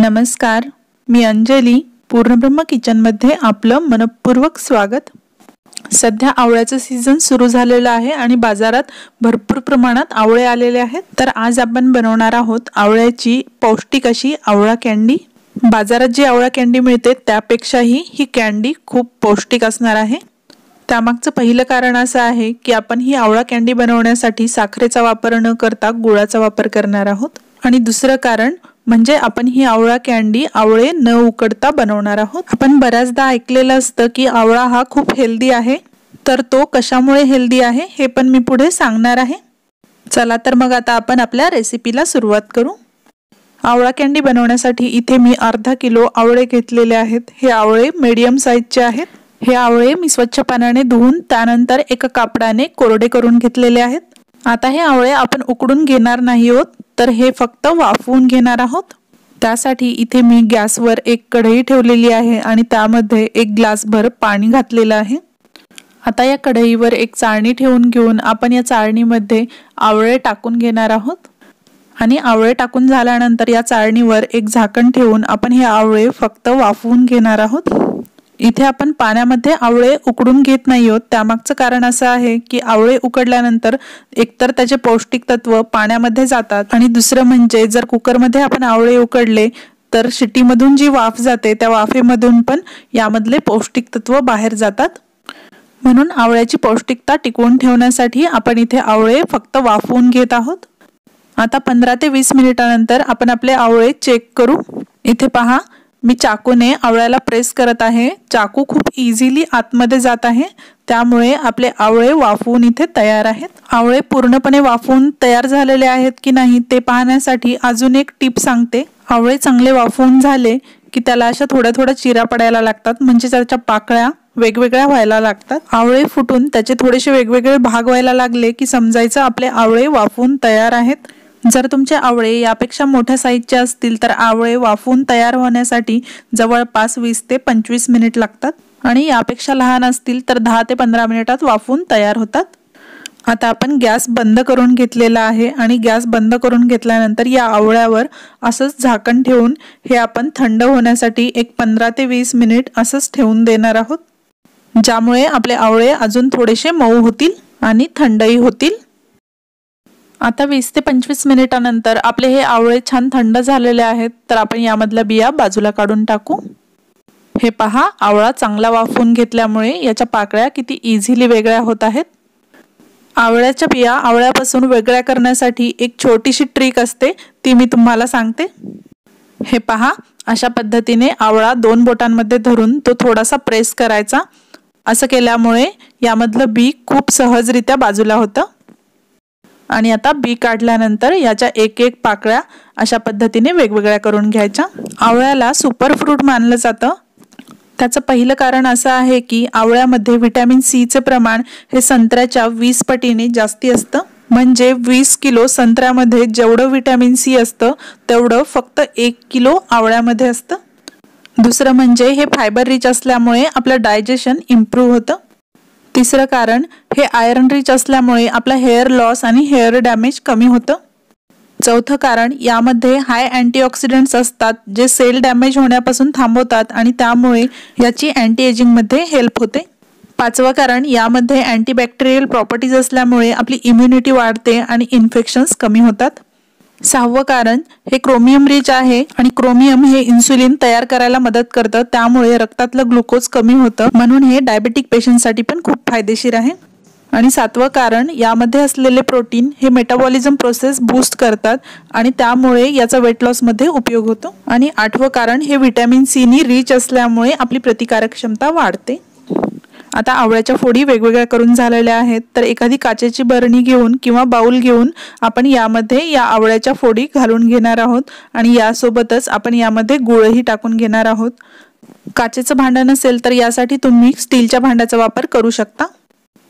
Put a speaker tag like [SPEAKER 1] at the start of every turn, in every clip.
[SPEAKER 1] नमस्कार मी अंजली पूर्णब्रह्म किचनमध्ये आपलं मनपूर्वक स्वागत. सध्या आवळ्याचं सीझन सुरू झालेलं आहे आणि बाजारात भरपूर प्रमाणात आवळे आलेले आहेत. तर आज आपण बनवणार आहोत आवळ्याची पौष्टिक अशी आवळा कॅन्डी बाजारात जी आवळा कॅन्डी मिळते त्यापेक्षाही ही कॅन्डी खूप पौष्टिक असणार आहे. त्यामागचं पहिलं कारण असं आहे की आपण ही आवळा कॅन्डी बनवण्यासाठी साखरेचा वापर न करता गुळाचा वापर करणार आहोत. आणि दुसरं कारण म्हणजे आपण ही आवळा कॅन्डी आवळे न उकडता बनवणार आहोत. आपण बऱ्याचदा ऐकलेलं असतं की आवळा हा खूप हेल्दी आहे. तर तो कशामुळे हेल्दी आहे हे पण मी पुढे सांगणार आहे. चला तर मग आता आपण आपल्या रेसिपीला सुरुवात करू. आवळा कॅन्डी बनवण्यासाठी इथे मी अर्धा किलो आवळे घेतलेले आहेत. हे आवळे मीडियम साईजचे आहेत. हे आवळे मी स्वच्छ पाण्याने धुवून त्यानंतर एका कापडाने कोरडे करून घेतलेले आहेत. आता हे आवळे आपण उकडून घेणार नाही आहोत. तर हे फक्त वाफवून घेणार आहोत. त्यासाठी इथे मी गॅसवर एक कढई ठेवलेली आहे आणि त्यामध्ये एक ग्लासभर पाणी घातलेलं आहे. आता या कढईवर एक चाळणी ठेवून घेऊन आपण या चाळणीमध्ये आवळे टाकून घेणार आहोत. आणि आवळे टाकून झाल्यानंतर या चाळणीवर एक झाकण ठेवून आपण हे आवळे फक्त वाफवून घेणार आहोत. इथे आपण पाण्यामध्ये आवळे उकडून घेत नाही आहोत. त्यामागचं कारण असं आहे की आवळे उकडल्यानंतर एकतर त्याचे पौष्टिक तत्व पाण्यामध्ये जातात आणि दुसरं म्हणजे जर कुकरमध्ये आपण आवळे उकडले तर शिटीमधून जी वाफ जाते त्या वाफेमधून पण यामधले पौष्टिक तत्व बाहेर जातात. म्हणून आवळ्याची पौष्टिकता टिकवून ठेवण्यासाठी आपण इथे आवळे फक्त वाफवून घेत आहोत. आता पंधरा ते वीस मिनिटानंतर आपण आपले आवळे चेक करू. इथे पहा मी चाकूने आवळ्याला प्रेस करत आहे. चाकू खूप इझिली आतमध्ये जात आहे. त्यामुळे आपले आवळे वाफवून इथे तयार आहेत. आवळे पूर्णपणे वाफवून तयार झालेले आहेत की नाही ते पाहण्यासाठी अजून एक टीप सांगते. आवळे चांगले वाफवून झाले की त्याला अशा थोड्या थोड्या चिरा पडायला लागतात. म्हणजे त्याच्या पाकळ्या वेगवेगळ्या व्हायला लागतात. आवळे फुटून त्याचे थोडेसे वेगवेगळे भाग व्हायला लागले की समजायचं आपले आवळे वाफवून तयार आहेत. जर तुमचे आवळे यापेक्षा मोठ्या साईजचे असतील तर आवळे वाफून तयार होण्यासाठी जवळपास वीस ते पंचवीस मिनिट लागतात. आणि यापेक्षा लहान असतील तर दहा ते पंधरा मिनिटात वाफून तयार होतात. आता आपण गॅस बंद करून घेतलेला आहे आणि गॅस बंद करून घेतल्यानंतर या आवळ्यावर असंच झाकण ठेवून हे आपण थंड होण्यासाठी एक पंधरा ते वीस मिनिट असंच ठेवून देणार आहोत. ज्यामुळे आपले आवळे अजून थोडेसे मऊ होतील आणि थंडही होतील. आता वीस ते पंचवीस मिनिटानंतर आपले हे आवळे छान थंड झालेले आहेत तर आपण यामधल्या बिया बाजूला काढून टाकू. हे पहा आवळा चांगला वाफवून घेतल्यामुळे याच्या पाकळ्या किती इझिली वेगळ्या होत आहेत. आवळ्याच्या बिया आवळ्यापासून वेगळ्या करण्यासाठी एक छोटीशी ट्रिक असते ती मी तुम्हाला सांगते. हे पहा अशा पद्धतीने आवळा दोन बोटांमध्ये धरून तो थोडासा प्रेस करायचा. असं केल्यामुळे यामधलं बी खूप सहजरित्या बाजूला होतं. आणि आता बी काढल्यानंतर याच्या एक एक पाकळ्या अशा पद्धतीने वेगवेगळ्या करून घ्यायच्या. आवळ्याला सुपर फ्रूट मानलं जातं. त्याचं पहिलं कारण असं आहे की आवळ्यामध्ये व्हिटॅमिन सीचं प्रमाण हे संत्र्याच्या वीस पटीने जास्ती असतं. म्हणजे वीस किलो संत्र्यामध्ये जेवढं व्हिटॅमिन सी असतं तेवढं फक्त एक किलो आवळ्यामध्ये असतं. दुसरं म्हणजे हे फायबर रिच असल्यामुळे आपलं डायजेशन इम्प्रूव्ह होतं. तिसरं कारण हे आयरन रिच असल्यामुळे आपला हेअर लॉस आणि हेअर डॅमेज कमी होतं. चौथं कारण यामध्ये हाय अँटीऑक्सिडंट्स असतात जे सेल डॅमेज होण्यापासून थांबवतात आणि त्यामुळे याची अँटी एजिंगमध्ये हेल्प होते. पाचवं कारण यामध्ये अँटीबॅक्टेरियल प्रॉपर्टीज असल्यामुळे आपली इम्युनिटी वाढते आणि इन्फेक्शन्स कमी होतात. सहावं कारण हे क्रोमियम रिच आहे आणि क्रोमियम हे इन्सुलिन तयार करायला मदत करतं. त्यामुळे रक्तातलं ग्लुकोज कमी होतं. म्हणून हे डायबेटिक पेशंटसाठी पण खूप फायदेशीर आहे. आणि सातवं कारण यामध्ये असलेले प्रोटीन हे मेटाबॉलिझम प्रोसेस बूस्ट करतात आणि त्यामुळे याचा वेट लॉसमध्ये उपयोग होतो. आणि आठवं कारण हे व्हिटॅमिन सीनी रिच असल्यामुळे आपली प्रतिकारक क्षमता वाढते. आता आवळ्याच्या फोडी वेगवेगळ्या करून झालेल्या आहेत. तर एखादी काचेची बरणी घेऊन किंवा बाऊल घेऊन आपण यामध्ये या आवळ्याच्या फोडी घालून घेणार आहोत आणि यासोबतच आपण यामध्ये गुळही टाकून घेणार आहोत. काचेचं भांडं नसेल तर यासाठी तुम्ही स्टीलच्या भांड्याचा वापर करू शकता.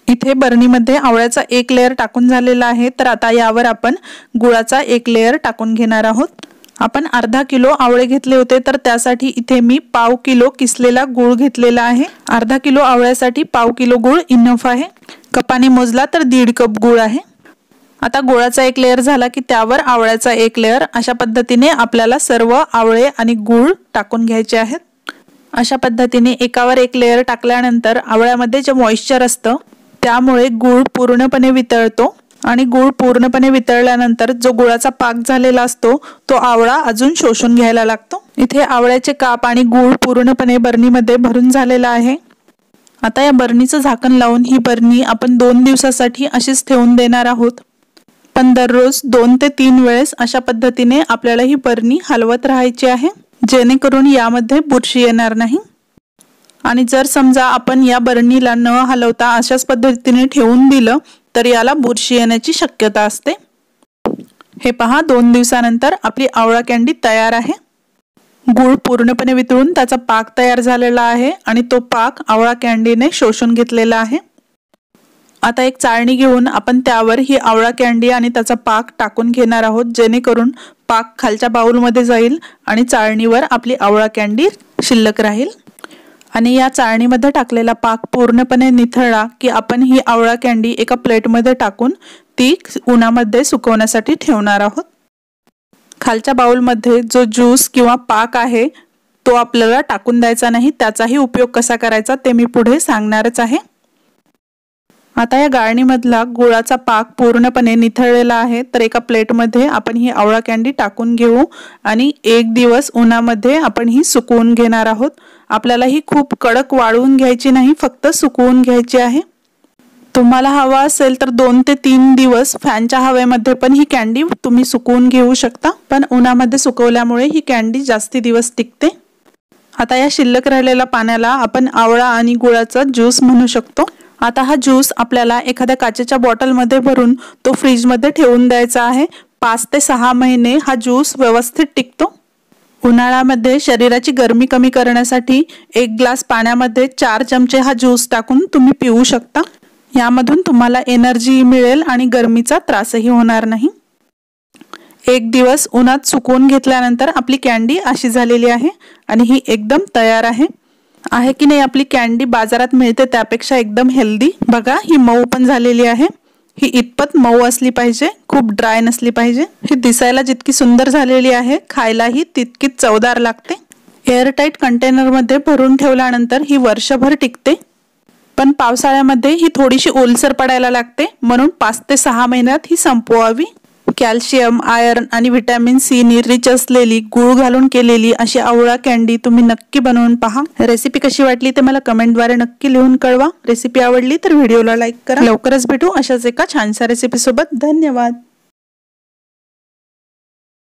[SPEAKER 1] इथे बरणीमध्ये आवळ्याचा एक लेअर टाकून झालेला आहे. तर आता यावर आपण गुळाचा एक लेअर टाकून घेणार आहोत. आपण अर्धा किलो आवळे घेतले होते तर त्यासाठी इथे मी पाव किलो किसलेला गुळ घेतलेला आहे. अर्धा किलो आवळ्यासाठी पाव किलो गुळ इनफ आहे. कपाने मोजला तर दीड कप गुळ आहे. आता गुळाचा एक लेअर झाला की त्यावर आवळ्याचा एक लेअर अशा पद्धतीने आपल्याला सर्व आवळे आणि गूळ टाकून घ्यायचे आहेत. अशा पद्धतीने एकावर एक लेअर टाकल्यानंतर आवळ्यामध्ये जे मॉइश्चर असतं त्यामुळे गूळ पूर्णपणे वितळतो. आणि गूळ पूर्णपणे वितळल्यानंतर जो गुळाचा पाक झालेला असतो तो आवळा अजून शोषून घ्यायला लागतो. इथे आवळ्याचे काप आणि गूळ पूर्णपणे बरणीमध्ये भरून झालेला आहे. आता या बरणीचं झाकण लावून ही बरणी आपण दोन दिवसासाठी अशीच ठेवून देणार आहोत. पण दररोज दोन ते तीन वेळेस अशा पद्धतीने आपल्याला ही बरणी हलवत राहायची आहे जेणेकरून यामध्ये बुरशी येणार नाही. आणि जर समजा आपण या बरणीला न हलवता अशाच पद्धतीने ठेवून दिलं तर याला बुरशी येण्याची शक्यता असते. हे पहा दोन दिवसानंतर आपली आवळा कॅन्डी तयार आहे. गूळ पूर्णपणे वितळून त्याचा पाक तयार झालेला आहे आणि तो पाक आवळा कॅन्डीने शोषून घेतलेला आहे. आता एक चाळणी घेऊन आपण त्यावर ही आवळा कॅन्डी आणि त्याचा पाक टाकून घेणार आहोत जेणेकरून पाक खालच्या बाऊलमध्ये जाईल आणि चाळणीवर आपली आवळा कॅन्डी शिल्लक राहील. आणि या चाळणीमध्ये टाकलेला पाक पूर्णपणे निथळला की आपण ही आवळा कॅन्डी एका प्लेटमध्ये टाकून ती उन्हामध्ये सुकवण्यासाठी ठेवणार आहोत. खालच्या बाउलमध्ये जो ज्यूस किंवा पाक आहे तो आपल्याला टाकून द्यायचा नाही त्याचाही उपयोग कसा करायचा ते मी पुढे सांगणारच आहे. आता या गाळणीमधला गुळाचा पाक पूर्णपणे निथळलेला आहे. तर एका प्लेटमध्ये आपण ही आवळा कॅन्डी टाकून घेऊ आणि एक दिवस उन्हामध्ये आपण ही सुकवून घेणार आहोत. आपल्याला ही खूप कडक वाळवून घ्यायची नाही फक्त सुकवून घ्यायची आहे. तुम्हाला हवा असेल तर दोन ते तीन दिवस फॅनच्या हवेमध्ये पण ही कॅन्डी तुम्ही सुकवून घेऊ शकता. पण उन्हामध्ये सुकवल्यामुळे ही कॅन्डी जास्ती दिवस टिकते. आता या शिल्लक राहिलेल्या पाण्याला आपण आवळा आणि गुळाचा ज्यूस म्हणू शकतो. आता हा ज्यूस आपल्याला एखाद्या काचेच्या बॉटलमध्ये भरून तो फ्रीजमध्ये ठेवून द्यायचा आहे. पाच ते सहा महिने हा ज्यूस व्यवस्थित टिकतो. उन्हाळ्यामध्ये शरीराची गरमी कमी करण्यासाठी एक ग्लास पाण्यामध्ये चार चमचे हा ज्यूस टाकून तुम्ही पिऊ शकता. यामधून तुम्हाला एनर्जी मिळेल आणि गरमीचा त्रासही होणार नाही. एक दिवस उन्हात सुकवून घेतल्यानंतर आपली कॅन्डी अशी झालेली आहे आणि ही एकदम तयार आहे. आहे की नाही आपली कॅन्डी बाजारात मिळते त्यापेक्षा एकदम हेल्दी बघा ही मऊ पण झालेली आहे. ही इतपत मऊ असली पाहिजे खूप ड्राय नसली पाहिजे. ही दिसायला जितकी सुंदर झालेली आहे खायलाही तितकीच चवदार लागते. एअरटाईट कंटेनरमध्ये भरून ठेवल्यानंतर ही वर्षभर टिकते. पण पावसाळ्यामध्ये ही थोडीशी ओलसर पडायला लागते म्हणून पाच ते सहा महिन्यात ही संपवावी. कॅल्शियम आयर्न आणि व्हिटॅमिन सी नी रिच असलेली गुळ घालून केलेली अशी आवळा कॅन्डी तुम्ही नक्की बनवून पहा. रेसिपी कशी वाटली ते मला कमेंटद्वारे नक्की लिहून कळवा. रेसिपी आवडली तर व्हिडिओला लाईक करा. लवकरच भेटू अशाच एका छानशा रेसिपी सोबत. धन्यवाद.